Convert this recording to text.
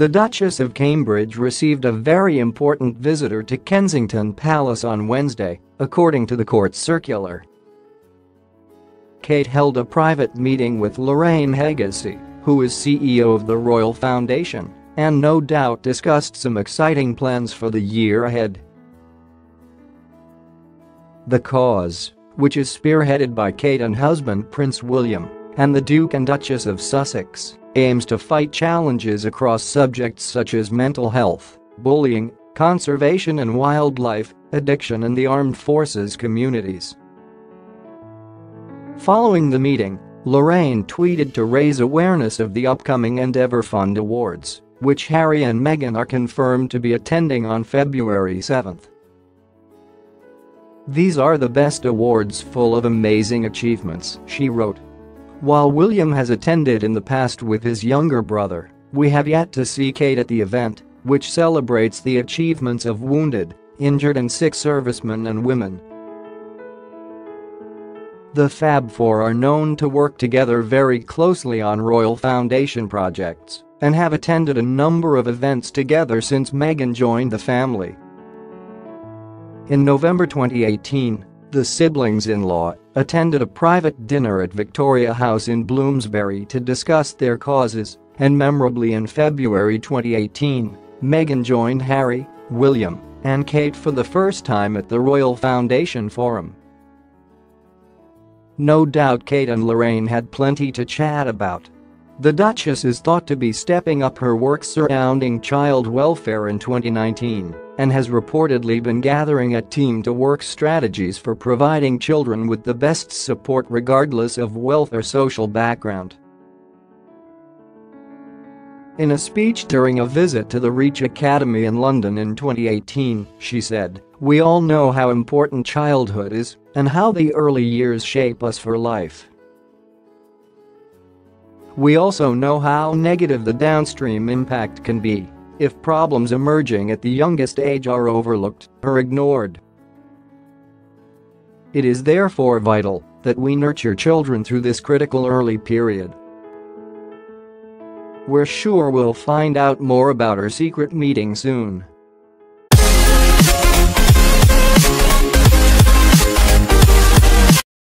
The Duchess of Cambridge received a very important visitor to Kensington Palace on Wednesday, according to the court circular. Kate held a private meeting with Lorraine Heggessey, who is CEO of the Royal Foundation, and no doubt discussed some exciting plans for the year ahead. The cause, which is spearheaded by Kate and husband Prince William and the Duke and Duchess of Sussex, aims to fight challenges across subjects such as mental health, bullying, conservation and wildlife, addiction and the armed forces communities. Following the meeting, Lorraine tweeted to raise awareness of the upcoming Endeavour Fund Awards, which Harry and Meghan are confirmed to be attending on February 7. These are the best awards full of amazing achievements, she wrote. While William has attended in the past with his younger brother, we have yet to see Kate at the event, which celebrates the achievements of wounded, injured and sick servicemen and women. The Fab Four are known to work together very closely on Royal Foundation projects and have attended a number of events together since Meghan joined the family. In November 2018, the siblings-in-law attended a private dinner at Victoria House in Bloomsbury to discuss their causes, and memorably in February 2018, Meghan joined Harry, William, and Kate for the first time at the Royal Foundation Forum. No doubt Kate and Lorraine had plenty to chat about. The Duchess is thought to be stepping up her work surrounding child welfare in 2019 and has reportedly been gathering a team to work strategies for providing children with the best support regardless of wealth or social background. In a speech during a visit to the Reach Academy in London in 2018, she said, We all know how important childhood is and how the early years shape us for life. We also know how negative the downstream impact can be if problems emerging at the youngest age are overlooked or ignored. It is therefore vital that we nurture children through this critical early period. We're sure we'll find out more about our secret meeting soon.